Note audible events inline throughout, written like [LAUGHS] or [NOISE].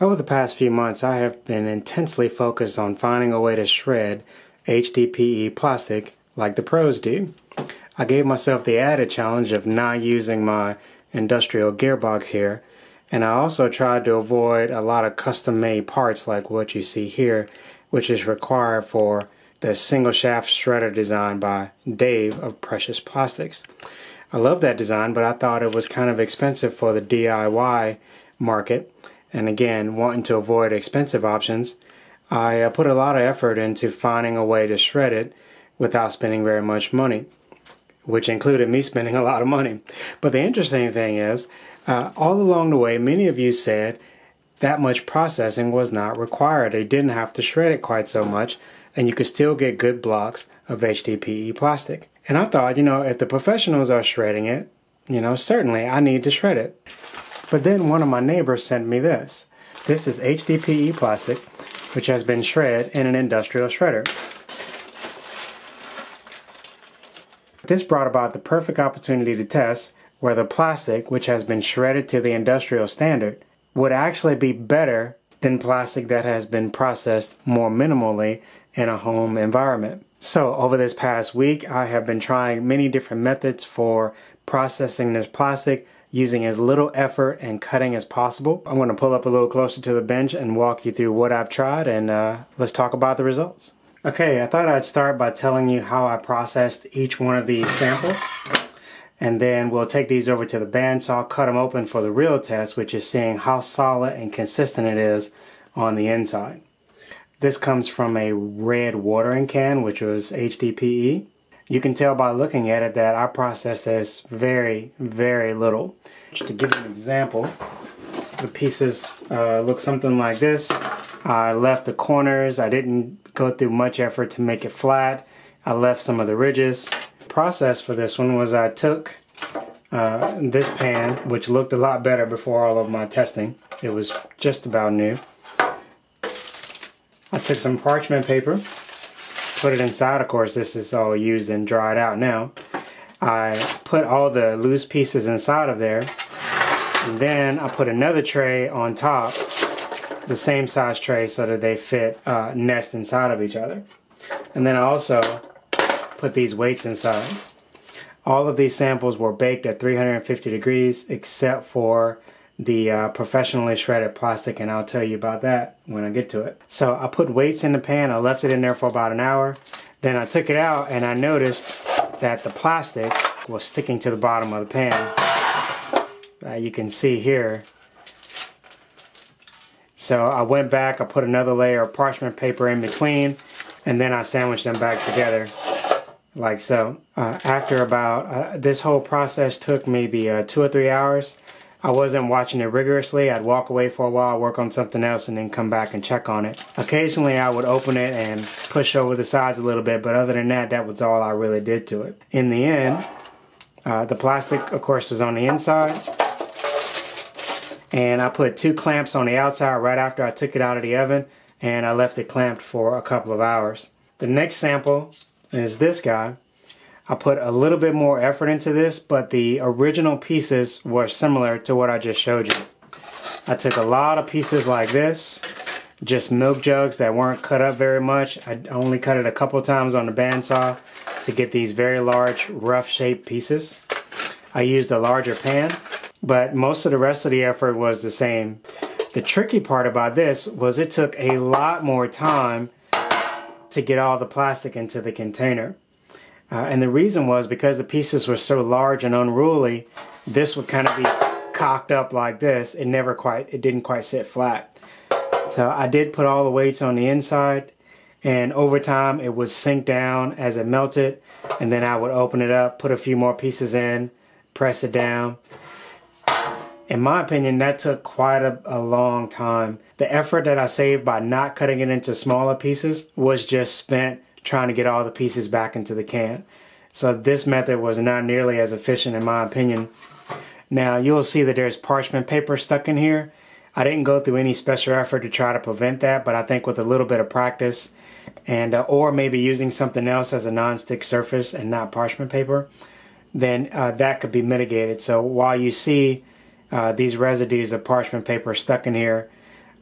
Over the past few months, I have been intensely focused on finding a way to shred HDPE plastic like the pros do. I gave myself the added challenge of not using my industrial gearbox here, and I also tried to avoid a lot of custom made parts like what you see here, which is required for the single shaft shredder design by Dave of Precious Plastics. I love that design, but I thought it was kind of expensive for the DIY market and again, wanting to avoid expensive options, I uh, put a lot of effort into finding a way to shred it without spending very much money, which included me [LAUGHS] spending a lot of money. But the interesting thing is, uh, all along the way, many of you said that much processing was not required. They didn't have to shred it quite so much, and you could still get good blocks of HDPE plastic. And I thought, you know, if the professionals are shredding it, you know, certainly I need to shred it. But then one of my neighbors sent me this. This is HDPE plastic, which has been shredded in an industrial shredder. This brought about the perfect opportunity to test whether plastic, which has been shredded to the industrial standard, would actually be better than plastic that has been processed more minimally in a home environment. So, over this past week, I have been trying many different methods for processing this plastic using as little effort and cutting as possible. I'm going to pull up a little closer to the bench and walk you through what I've tried and uh, let's talk about the results. Okay, I thought I'd start by telling you how I processed each one of these samples and then we'll take these over to the bandsaw, cut them open for the real test, which is seeing how solid and consistent it is on the inside. This comes from a red watering can, which was HDPE. You can tell by looking at it that I processed this very, very little. Just to give you an example, the pieces uh, look something like this. I left the corners. I didn't go through much effort to make it flat. I left some of the ridges. Process for this one was I took uh, this pan, which looked a lot better before all of my testing. It was just about new. I took some parchment paper put it inside. Of course, this is all used and dried out now. I put all the loose pieces inside of there. And then I put another tray on top, the same size tray so that they fit uh, nest inside of each other. And then I also put these weights inside. All of these samples were baked at 350 degrees except for the uh, professionally shredded plastic and I'll tell you about that when I get to it. So I put weights in the pan, I left it in there for about an hour. Then I took it out and I noticed that the plastic was sticking to the bottom of the pan. Uh, you can see here. So I went back, I put another layer of parchment paper in between and then I sandwiched them back together like so. Uh, after about, uh, this whole process took maybe uh, two or three hours. I wasn't watching it rigorously. I'd walk away for a while, work on something else, and then come back and check on it. Occasionally, I would open it and push over the sides a little bit, but other than that, that was all I really did to it. In the end, uh, the plastic, of course, was on the inside. And I put two clamps on the outside right after I took it out of the oven, and I left it clamped for a couple of hours. The next sample is this guy. I put a little bit more effort into this, but the original pieces were similar to what I just showed you. I took a lot of pieces like this, just milk jugs that weren't cut up very much. I only cut it a couple times on the bandsaw to get these very large, rough shaped pieces. I used a larger pan, but most of the rest of the effort was the same. The tricky part about this was it took a lot more time to get all the plastic into the container. Uh, and the reason was because the pieces were so large and unruly, this would kind of be cocked up like this. It never quite, it didn't quite sit flat. So I did put all the weights on the inside and over time it would sink down as it melted and then I would open it up, put a few more pieces in, press it down. In my opinion, that took quite a, a long time. The effort that I saved by not cutting it into smaller pieces was just spent trying to get all the pieces back into the can. So this method was not nearly as efficient in my opinion. Now you'll see that there's parchment paper stuck in here. I didn't go through any special effort to try to prevent that, but I think with a little bit of practice and uh, or maybe using something else as a non-stick surface and not parchment paper, then uh, that could be mitigated. So while you see uh, these residues of parchment paper stuck in here,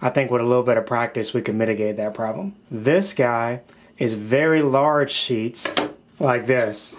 I think with a little bit of practice, we could mitigate that problem. This guy is very large sheets like this.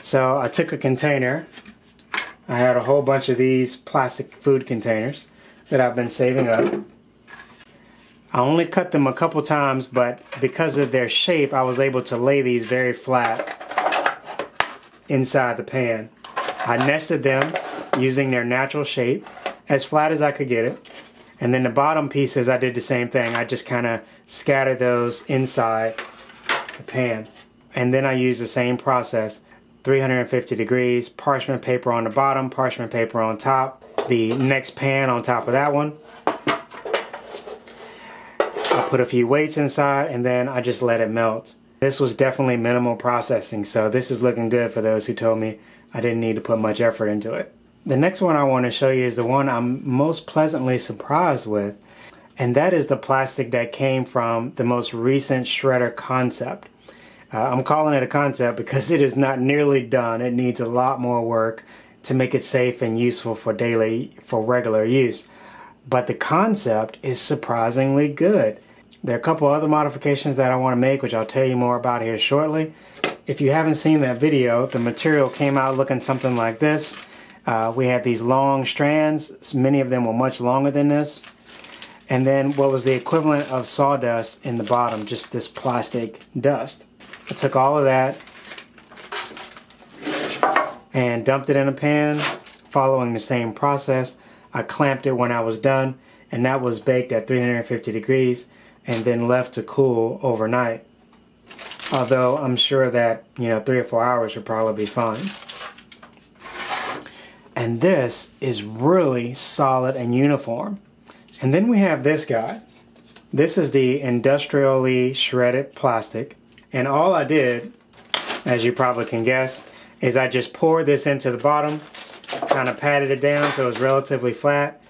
So I took a container. I had a whole bunch of these plastic food containers that I've been saving up. I only cut them a couple times, but because of their shape, I was able to lay these very flat inside the pan. I nested them using their natural shape, as flat as I could get it. And then the bottom pieces, I did the same thing. I just kind of scattered those inside the pan. And then I used the same process. 350 degrees, parchment paper on the bottom, parchment paper on top, the next pan on top of that one. I put a few weights inside and then I just let it melt. This was definitely minimal processing, so this is looking good for those who told me I didn't need to put much effort into it. The next one I want to show you is the one I'm most pleasantly surprised with, and that is the plastic that came from the most recent shredder concept. Uh, I'm calling it a concept because it is not nearly done. It needs a lot more work to make it safe and useful for daily, for regular use. But the concept is surprisingly good. There are a couple other modifications that I want to make, which I'll tell you more about here shortly. If you haven't seen that video, the material came out looking something like this. Uh, we had these long strands. Many of them were much longer than this. And then what was the equivalent of sawdust in the bottom, just this plastic dust. I took all of that and dumped it in a pan following the same process. I clamped it when I was done and that was baked at 350 degrees and then left to cool overnight. Although I'm sure that, you know, three or four hours would probably be fine. And this is really solid and uniform. And then we have this guy. This is the industrially shredded plastic. And all I did, as you probably can guess, is I just poured this into the bottom, kind of patted it down so it's relatively flat,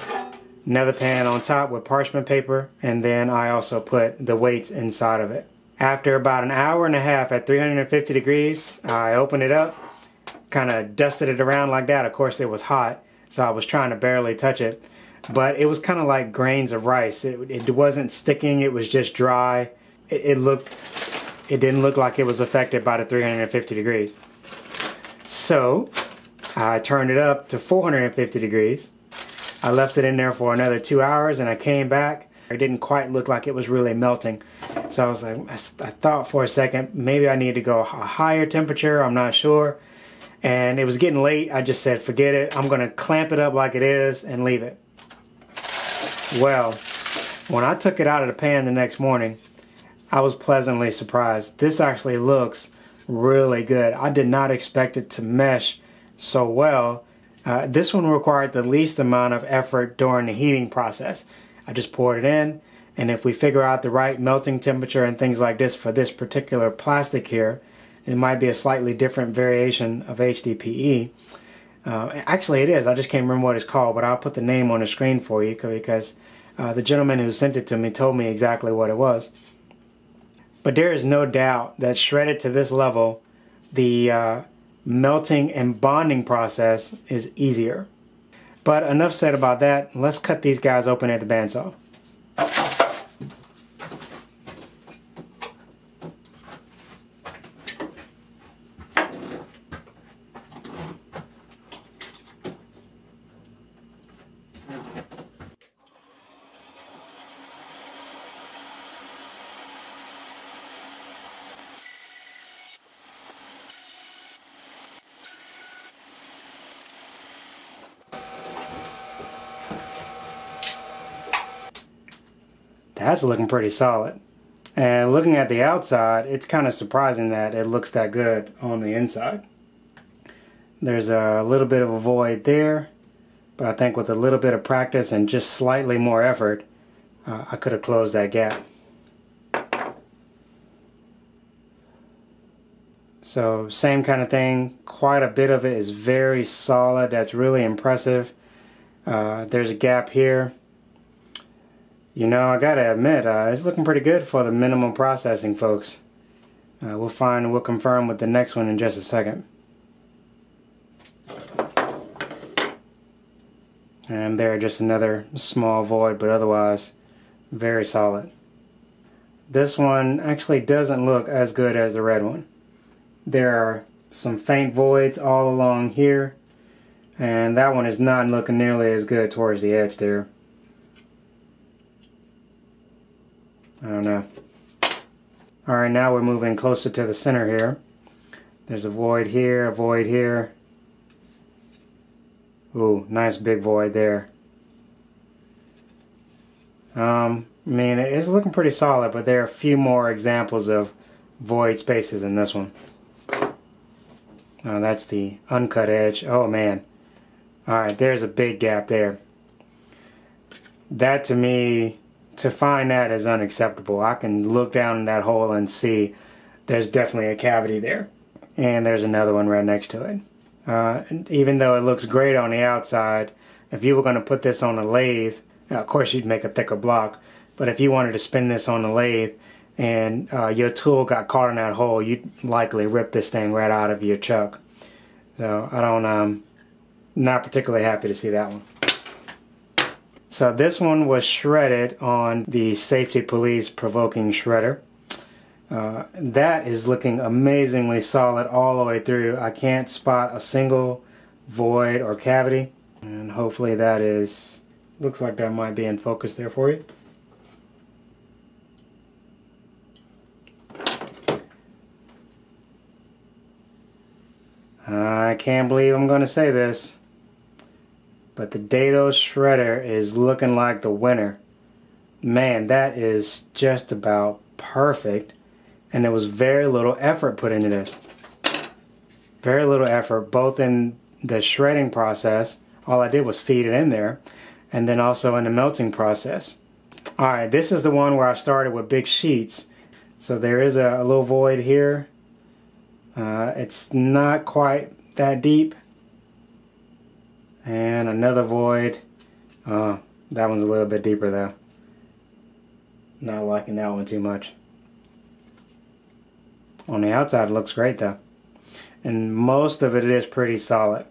another pan on top with parchment paper, and then I also put the weights inside of it. After about an hour and a half at 350 degrees, I opened it up, kind of dusted it around like that. Of course, it was hot, so I was trying to barely touch it, but it was kind of like grains of rice. It, it wasn't sticking, it was just dry. It, it looked, it didn't look like it was affected by the 350 degrees. So I turned it up to 450 degrees I left it in there for another two hours and I came back. It didn't quite look like it was really melting. So I was like, I thought for a second, maybe I need to go a higher temperature. I'm not sure. And it was getting late. I just said, forget it. I'm going to clamp it up like it is and leave it. Well, when I took it out of the pan the next morning, I was pleasantly surprised. This actually looks really good. I did not expect it to mesh so well uh, this one required the least amount of effort during the heating process. I just poured it in, and if we figure out the right melting temperature and things like this for this particular plastic here, it might be a slightly different variation of HDPE. Uh, actually, it is. I just can't remember what it's called, but I'll put the name on the screen for you because uh, the gentleman who sent it to me told me exactly what it was. But there is no doubt that shredded to this level, the uh, melting and bonding process is easier. But enough said about that. Let's cut these guys open at the bandsaw. That's looking pretty solid. And looking at the outside, it's kind of surprising that it looks that good on the inside. There's a little bit of a void there, but I think with a little bit of practice and just slightly more effort, uh, I could have closed that gap. So same kind of thing, quite a bit of it is very solid, that's really impressive. Uh, there's a gap here you know, I gotta admit, uh, it's looking pretty good for the minimum processing, folks. Uh, we'll find, we'll confirm with the next one in just a second. And there, just another small void, but otherwise very solid. This one actually doesn't look as good as the red one. There are some faint voids all along here, and that one is not looking nearly as good towards the edge there. I don't know. Alright, now we're moving closer to the center here. There's a void here, a void here. Ooh, nice big void there. Um, I mean, it's looking pretty solid, but there are a few more examples of void spaces in this one. Oh, that's the uncut edge. Oh, man. Alright, there's a big gap there. That to me to find that is unacceptable. I can look down in that hole and see there's definitely a cavity there. And there's another one right next to it. Uh, even though it looks great on the outside, if you were going to put this on a lathe, of course you'd make a thicker block, but if you wanted to spin this on the lathe and uh, your tool got caught in that hole, you'd likely rip this thing right out of your chuck. So I don't, um, not particularly happy to see that one. So this one was shredded on the Safety Police Provoking Shredder. Uh, that is looking amazingly solid all the way through. I can't spot a single void or cavity. And hopefully that is, looks like that might be in focus there for you. I can't believe I'm going to say this. But the Dado Shredder is looking like the winner. Man, that is just about perfect. And there was very little effort put into this. Very little effort, both in the shredding process. All I did was feed it in there. And then also in the melting process. Alright, this is the one where I started with big sheets. So there is a, a little void here. Uh, it's not quite that deep and another void. Uh, that one's a little bit deeper though. Not liking that one too much. On the outside it looks great though. And most of it is pretty solid.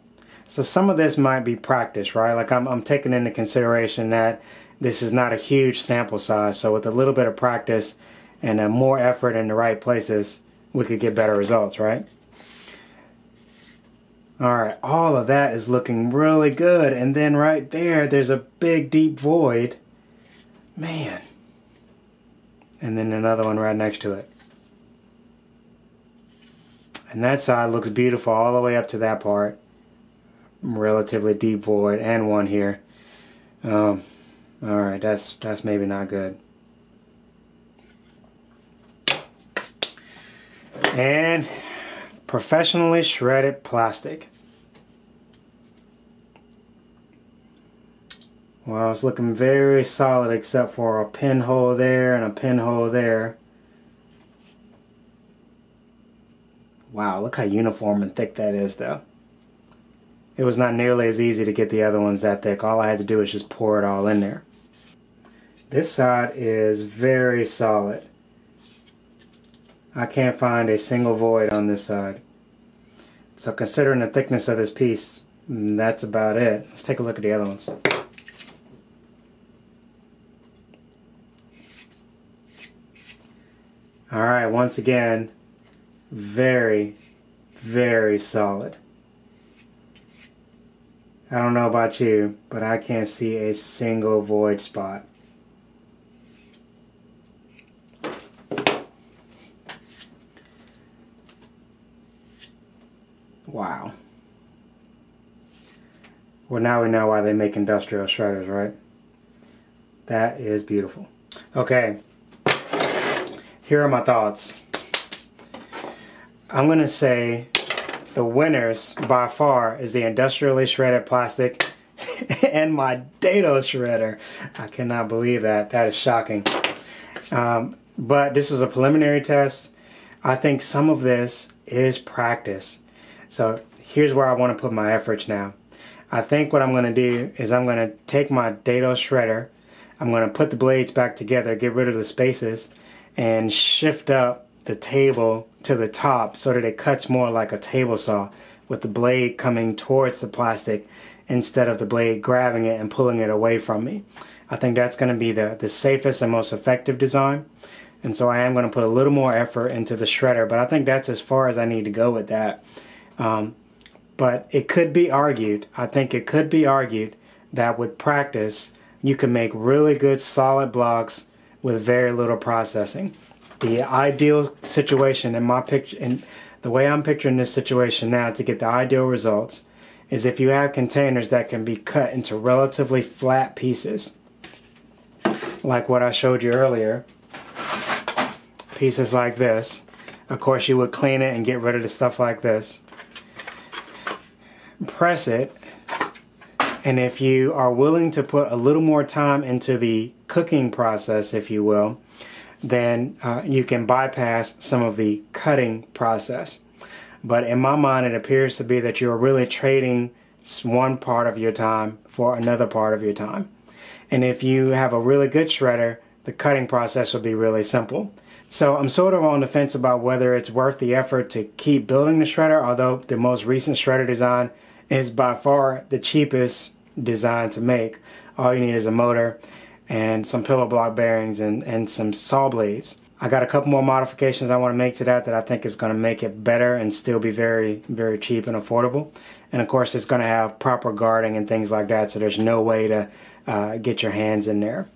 So some of this might be practice, right? Like I'm, I'm taking into consideration that this is not a huge sample size. So with a little bit of practice and a more effort in the right places, we could get better results, right? Alright, all of that is looking really good. And then right there, there's a big deep void. Man. And then another one right next to it. And that side looks beautiful all the way up to that part. Relatively deep void and one here. Um, Alright, that's, that's maybe not good. And professionally shredded plastic. Well, it's looking very solid except for a pinhole there and a pinhole there. Wow, look how uniform and thick that is though. It was not nearly as easy to get the other ones that thick. All I had to do was just pour it all in there. This side is very solid. I can't find a single void on this side. So considering the thickness of this piece, that's about it. Let's take a look at the other ones. Alright, once again, very, very solid. I don't know about you, but I can't see a single void spot. Wow. Well, now we know why they make industrial shredders, right? That is beautiful. Okay, here are my thoughts. I'm going to say the winners by far is the industrially shredded plastic [LAUGHS] and my Dado shredder. I cannot believe that. That is shocking. Um, but this is a preliminary test. I think some of this is practice. So here's where I want to put my efforts now. I think what I'm going to do is I'm going to take my dado shredder. I'm going to put the blades back together, get rid of the spaces, and shift up the table to the top so that it cuts more like a table saw with the blade coming towards the plastic instead of the blade grabbing it and pulling it away from me. I think that's going to be the, the safest and most effective design. And so I am going to put a little more effort into the shredder, but I think that's as far as I need to go with that. Um, but it could be argued, I think it could be argued that with practice, you can make really good solid blocks with very little processing. The ideal situation in my picture, in the way I'm picturing this situation now to get the ideal results, is if you have containers that can be cut into relatively flat pieces, like what I showed you earlier, pieces like this. Of course, you would clean it and get rid of the stuff like this. Press it, and if you are willing to put a little more time into the cooking process, if you will, then uh, you can bypass some of the cutting process. But in my mind, it appears to be that you're really trading one part of your time for another part of your time. And if you have a really good shredder, the cutting process will be really simple. So I'm sort of on the fence about whether it's worth the effort to keep building the shredder, although the most recent shredder design is by far the cheapest design to make. All you need is a motor and some pillow block bearings and, and some saw blades. I got a couple more modifications I want to make to that that I think is going to make it better and still be very, very cheap and affordable. And of course, it's going to have proper guarding and things like that, so there's no way to uh, get your hands in there.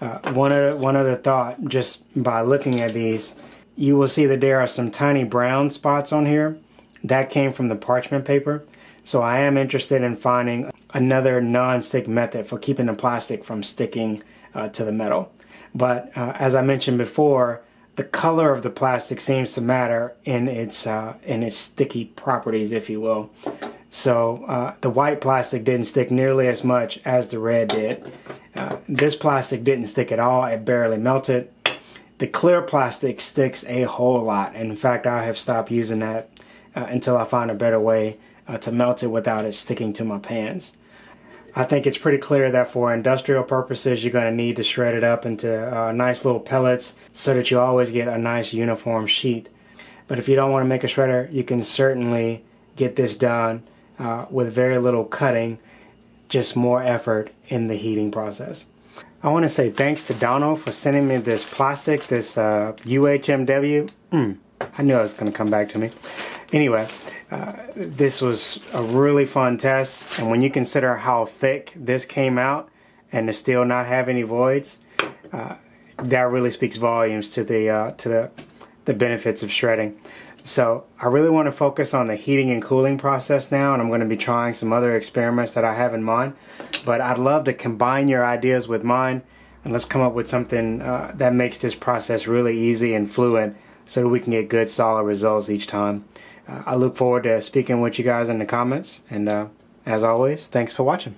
Uh, one other one other thought, just by looking at these, you will see that there are some tiny brown spots on here. That came from the parchment paper. So I am interested in finding another non-stick method for keeping the plastic from sticking uh, to the metal. But uh, as I mentioned before, the color of the plastic seems to matter in its uh, in its sticky properties, if you will. So uh, the white plastic didn't stick nearly as much as the red did. Uh, this plastic didn't stick at all, it barely melted. The clear plastic sticks a whole lot. And in fact, I have stopped using that uh, until I find a better way uh, to melt it without it sticking to my pans. I think it's pretty clear that for industrial purposes, you're going to need to shred it up into uh, nice little pellets so that you always get a nice uniform sheet. But if you don't want to make a shredder, you can certainly get this done uh, with very little cutting, just more effort in the heating process. I want to say thanks to Donald for sending me this plastic, this uh, UHMW. Mm, I knew it was going to come back to me. Anyway, this was a really fun test, and when you consider how thick this came out and to still not have any voids, uh, that really speaks volumes to the uh, to the the benefits of shredding. So I really want to focus on the heating and cooling process now, and I'm going to be trying some other experiments that I have in mind. But I'd love to combine your ideas with mine, and let's come up with something uh, that makes this process really easy and fluid so that we can get good solid results each time. I look forward to speaking with you guys in the comments, and uh, as always, thanks for watching.